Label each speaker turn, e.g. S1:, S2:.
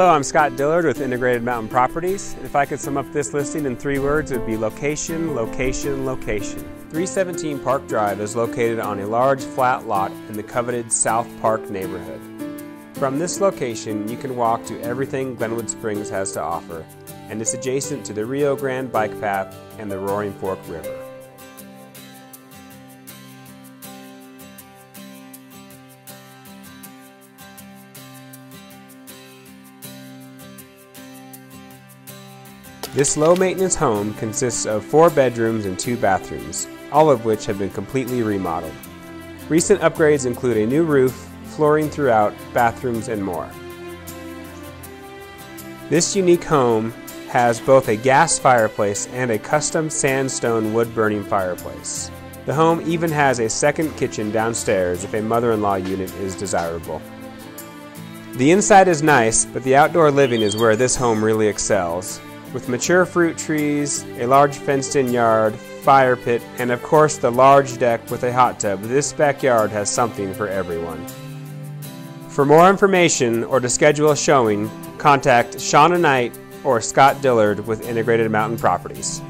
S1: I'm Scott Dillard with Integrated Mountain Properties. If I could sum up this listing in three words, it would be location, location, location. 317 Park Drive is located on a large flat lot in the coveted South Park neighborhood. From this location, you can walk to everything Glenwood Springs has to offer, and it's adjacent to the Rio Grande Bike Path and the Roaring Fork River. This low maintenance home consists of four bedrooms and two bathrooms, all of which have been completely remodeled. Recent upgrades include a new roof, flooring throughout, bathrooms, and more. This unique home has both a gas fireplace and a custom sandstone wood burning fireplace. The home even has a second kitchen downstairs if a mother in law unit is desirable. The inside is nice, but the outdoor living is where this home really excels with mature fruit trees, a large fenced in yard, fire pit, and of course the large deck with a hot tub, this backyard has something for everyone. For more information or to schedule a showing, contact Shauna Knight or Scott Dillard with Integrated Mountain Properties.